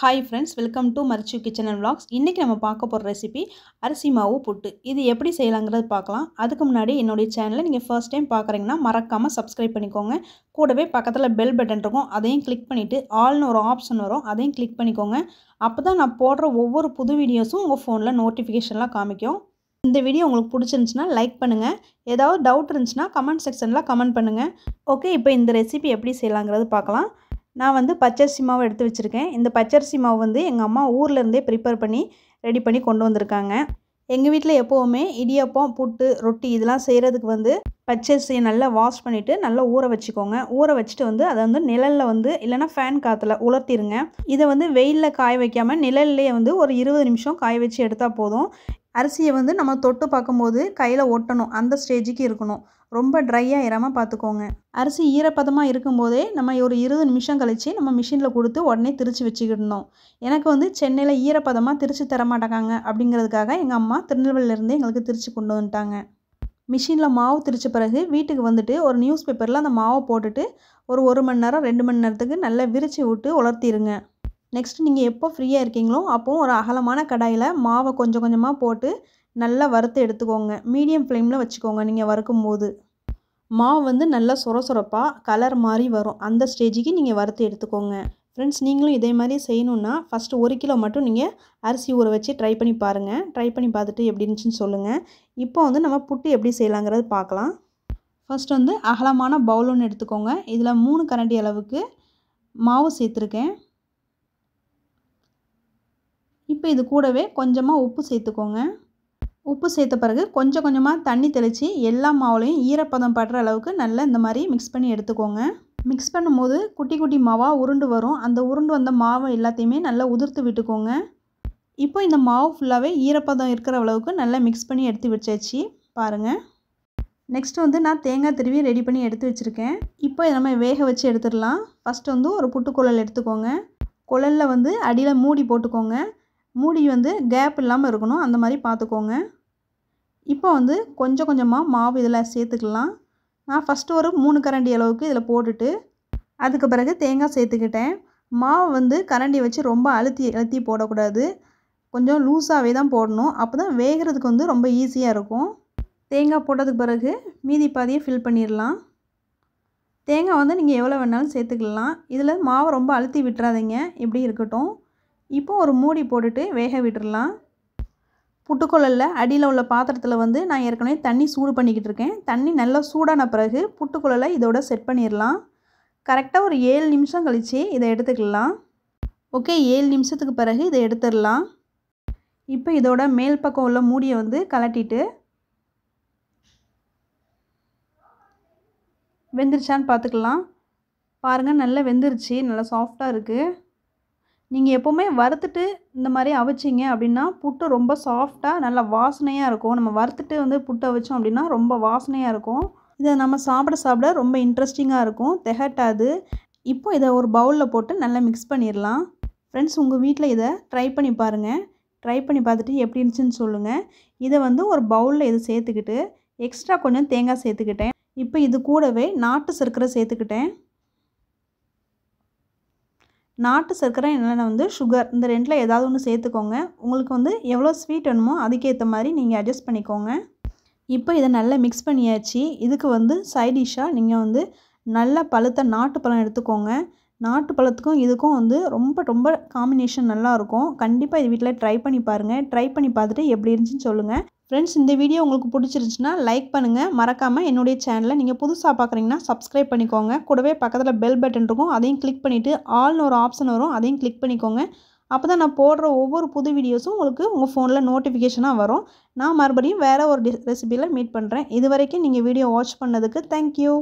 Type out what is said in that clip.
Hi friends welcome to மரிச்சு kitchen and vlogs. இன்றைக்கி நம்ம பார்க்க போகிற ரெசிபி அரிசி மாவு புட்டு. இது எப்படி செய்யலாங்கிறது பார்க்கலாம். அதுக்கு முன்னாடி என்னுடைய சேனலை நீங்கள் ஃபர்ஸ்ட் டைம் பார்க்குறீங்கன்னா மறக்காமல் சப்ஸ்கிரைப் பண்ணிக்கோங்க. கூடவே பக்கத்தில் பெல் பட்டன் இருக்கும். அதையும் கிளிக் பண்ணிவிட்டு ஆல்னு ஒரு ஆப்ஷன் வரும். அதையும் கிளிக் பண்ணிக்கோங்க. அப்போ தான் நான் போடுற ஒவ்வொரு புது வீடியோஸும் உங்கள் ஃபோனில் நோட்டிஃபிகேஷன்லாம் காமிக்கும். இந்த வீடியோ உங்களுக்கு பிடிச்சிருந்துச்சுன்னா லைக் பண்ணுங்கள் ஏதாவது டவுட் இருந்துச்சுன்னா கமெண்ட் செக்ஷனில் கமெண்ட் பண்ணுங்கள் ஓகே இப்போ இந்த ரெசிபி எப்படி செய்யலாங்கிறது பார்க்கலாம். நான் வந்து பச்சரிசி மாவு எடுத்து வச்சுருக்கேன். இந்த பச்சரிசி மாவு வந்து எங்கள் அம்மா ஊர்லேருந்தே ப்ரிப்பேர் பண்ணி ரெடி பண்ணி கொண்டு வந்திருக்காங்க. எங்கள் வீட்டில் எப்போவுமே இடியப்பம் புட்டு ரொட்டி இதெல்லாம் செய்கிறதுக்கு வந்து பச்சரிசியை நல்லா வாஷ் பண்ணிவிட்டு நல்லா ஊற வச்சுக்கோங்க. ஊற வச்சுட்டு வந்து அதை வந்து நிழலில் வந்து இல்லைனா ஃபேன் காற்றுல உலர்த்திடுங்க இதை வந்து வெயிலில் காய வைக்காமல் நிழல்லையே வந்து ஒரு இருபது நிமிஷம் காய வச்சு எடுத்தால் போதும். அரிசியை வந்து நம்ம தொட்டு பார்க்கும்போது கையில் ஒட்டணும். அந்த ஸ்டேஜுக்கு இருக்கணும். ரொம்ப ட்ரையாக இறாமல் பார்த்துக்கோங்க. அரிசி ஈரப்பதமாக இருக்கும்போதே நம்ம ஒரு இருபது நிமிஷம் கழித்து நம்ம மிஷினில் கொடுத்து உடனே திரித்து வச்சுக்கிடணும். எனக்கு வந்து சென்னையில் ஈரப்பதமாக திரித்து தர மாட்டாங்க அப்படிங்கிறதுக்காக எங்கள் அம்மா திருநெல்வேலியிலேருந்து எங்களுக்கு திரித்து கொண்டு வந்துட்டாங்க. மிஷினில் மாவு திரிச்ச பிறகு வீட்டுக்கு வந்துட்டு ஒரு நியூஸ் பேப்பரில் அந்த மாவை போட்டுட்டு ஒரு ஒரு மணி நேரம் ரெண்டு மணி நேரத்துக்கு நல்லா விரித்து விட்டு உலர்த்திடுங்க நெக்ஸ்ட் நீங்கள் எப்போ ஃப்ரீயாக இருக்கீங்களோ அப்போது ஒரு அகலமான கடாயில் மாவை கொஞ்சம் கொஞ்சமாக போட்டு நல்லா வறுத்து எடுத்துக்கோங்க. மீடியம் ஃப்ளேமில் வச்சுக்கோங்க நீங்கள் வறுக்கும் போது மாவு வந்து நல்லா சொர சொரப்பாக கலர் மாதிரி வரும். அந்த ஸ்டேஜுக்கு நீங்கள் வறுத்து எடுத்துக்கோங்க. ஃப்ரெண்ட்ஸ் நீங்களும் இதே மாதிரி செய்யணுன்னா ஃபஸ்ட்டு ஒரு கிலோ மட்டும் நீங்கள் அரிசி ஊற வச்சு ட்ரை பண்ணி பாருங்கள் ட்ரை பண்ணி பார்த்துட்டு எப்படி இருந்துச்சுன்னு சொல்லுங்கள் இப்போ வந்து நம்ம புட்டு எப்படி செய்யலாங்கிறது பார்க்கலாம். ஃபஸ்ட் வந்து அகலமான பவுல் ஒன்று எடுத்துக்கோங்க. இதில் மூணு கரண்டி அளவுக்கு மாவு சேர்த்துருக்கேன். இப்போ இது கூடவே கொஞ்சமாக உப்பு சேர்த்துக்கோங்க. உப்பு சேர்த்த பிறகு கொஞ்சம் கொஞ்சமாக தண்ணி தெளித்து எல்லா மாவுலையும் ஈரப்பதம் படுற அளவுக்கு நல்லா இந்த மாதிரி மிக்ஸ் பண்ணி எடுத்துக்கோங்க. மிக்ஸ் பண்ணும்போது குட்டி குட்டி மாவாக உருண்டு வரும். அந்த உருண்டு வந்த மாவை எல்லாத்தையுமே நல்லா உதிர்த்து விட்டுக்கோங்க. இப்போ இந்த மாவு ஃபுல்லாகவே ஈரப்பதம் இருக்கிற அளவுக்கு நல்லா மிக்ஸ் பண்ணி எடுத்து வச்சாச்சு. பாருங்கள் நெக்ஸ்ட் வந்து நான் தேங்காய் திருவி ரெடி பண்ணி எடுத்து வச்சுருக்கேன். இப்போ நம்ம வேக வச்சு எடுத்துடலாம். ஃபஸ்ட்டு வந்து ஒரு புட்டுக்குழல் எடுத்துக்கோங்க. குழலில் வந்து அடியில் மூடி போட்டுக்கோங்க. மூடி வந்து கேப் இல்லாமல் இருக்கணும். அந்த மாதிரி பார்த்துக்கோங்க. இப்போ வந்து கொஞ்சம் கொஞ்சமாக மாவு இதில் சேர்த்துக்கலாம். நான் ஃபஸ்ட்டு ஒரு மூணு கரண்டி அளவுக்கு இதில் போட்டுட்டு அதுக்கு பிறகு தேங்காய் சேர்த்துக்கிட்டேன். மாவு வந்து கரண்டி வச்சு ரொம்ப அழுத்தி அழுத்தி போடக்கூடாது. கொஞ்சம் லூஸாகவே தான் போடணும். அப்போ தான் வேகிறதுக்கு வந்து ரொம்ப ஈஸியாக இருக்கும். தேங்காய் போட்டதுக்கு பிறகு மீதி பாதியை ஃபில் பண்ணிடலாம். தேங்காய் வந்து நீங்கள் எவ்வளோ வேணாலும் சேர்த்துக்கலாம். இதில் மாவை ரொம்ப அழுத்தி விட்டுறாதீங்க. இப்படி இருக்கட்டும். இப்போ ஒரு மூடி போட்டுட்டு வேக விட்டுடலாம் புட்டுக்குழலில் அடியில் உள்ள பாத்திரத்தில் வந்து நான் ஏற்கனவே தண்ணி சூடு பண்ணிக்கிட்டு இருக்கேன். தண்ணி நல்லா சூடான பிறகு புட்டுக்குழலை இதோட செட் பண்ணிடலாம். கரெக்டாக ஒரு ஏழு நிமிஷம் கழித்து இதை எடுத்துக்கலாம். ஓகே ஏழு நிமிஷத்துக்கு பிறகு இதை எடுத்துடலாம். இப்போ இதோட மேல் பக்கம் உள்ள மூடியை வந்து கலட்டிட்டு வெந்துருச்சான்னு பார்த்துக்கலாம். பாருங்கள் நல்லா வெந்துருச்சு நல்லா சாஃப்டாக இருக்குது நீங்கள் எப்போவுமே வறுத்துட்டு இந்த மாதிரி அவிச்சிங்க அப்படின்னா புட்டு ரொம்ப சாஃப்டாக நல்லா வாசனையாக இருக்கும். நம்ம வறுத்துட்டு வந்து புட்டு அவிச்சோம் அப்படின்னா ரொம்ப வாசனையாக இருக்கும். இதை நம்ம சாப்பிட சாப்பிட ரொம்ப இன்ட்ரெஸ்டிங்காக இருக்கும். திகட்டாது. இப்போ இதை ஒரு பவுலில் போட்டு நல்லா மிக்ஸ் பண்ணிடலாம் ஃப்ரெண்ட்ஸ் உங்கள் வீட்டில் இதை ட்ரை பண்ணி பாருங்கள் ட்ரை பண்ணி பார்த்துட்டு எப்படி இருந்துச்சுன்னு சொல்லுங்கள் இதை வந்து ஒரு பவுலில் இது சேர்த்துக்கிட்டு எக்ஸ்ட்ரா கொஞ்சம் தேங்காய் சேர்த்துக்கிட்டேன். இப்போ இது கூடவே நாட்டு சர்க்கரை சேர்த்துக்கிட்டேன். நாட்டு சர்க்கரை இல்லைன்னா வந்து சுகர் இந்த ரெண்டில் ஏதாவது ஒன்று சேர்த்துக்கோங்க. உங்களுக்கு வந்து எவ்வளோ ஸ்வீட் வேணுமோ அதுக்கேற்ற மாதிரி நீங்கள் அட்ஜஸ்ட் பண்ணிக்கோங்க. இப்போ இதை நல்லா மிக்ஸ் பண்ணியாச்சு. இதுக்கு வந்து சைடிஷாக நீங்கள் வந்து நல்ல பழுத்த நாட்டு பழம் எடுத்துக்கோங்க. நாட்டு பழத்துக்கும் இதுக்கும் வந்து ரொம்ப ரொம்ப காம்பினேஷன் நல்லாயிருக்கும் கண்டிப்பாக இது வீட்டில் ட்ரை பண்ணி பாருங்கள் ட்ரை பண்ணி பார்த்துட்டு எப்படி இருந்துச்சுன்னு சொல்லுங்கள் ஃப்ரெண்ட்ஸ் இந்த வீடியோ உங்களுக்கு பிடிச்சிருந்துச்சுன்னா லைக் பண்ணுங்கள் மறக்காமல் என்னுடைய சேனலை நீங்கள் புதுசாக பார்க்குறீங்கன்னா சப்ஸ்கிரைப் பண்ணிக்கோங்க. கூடவே பக்கத்தில் பெல் பட்டன் இருக்கும். அதையும் கிளிக் பண்ணிவிட்டு ஆல்னு ஒரு ஆப்ஷன் வரும். அதையும் கிளிக் பண்ணிக்கோங்க. அப்போ தான் நான் போடுற ஒவ்வொரு புது வீடியோஸும் உங்களுக்கு உங்கள் ஃபோனில் நோட்டிஃபிகேஷனாக வரும். நான் மறுபடியும் வேறு ஒரு ரெசிபியில் மீட் பண்ணுறேன் இது வரைக்கும் நீங்கள் வீடியோ வாட்ச் பண்ணதுக்கு தேங்க்யூ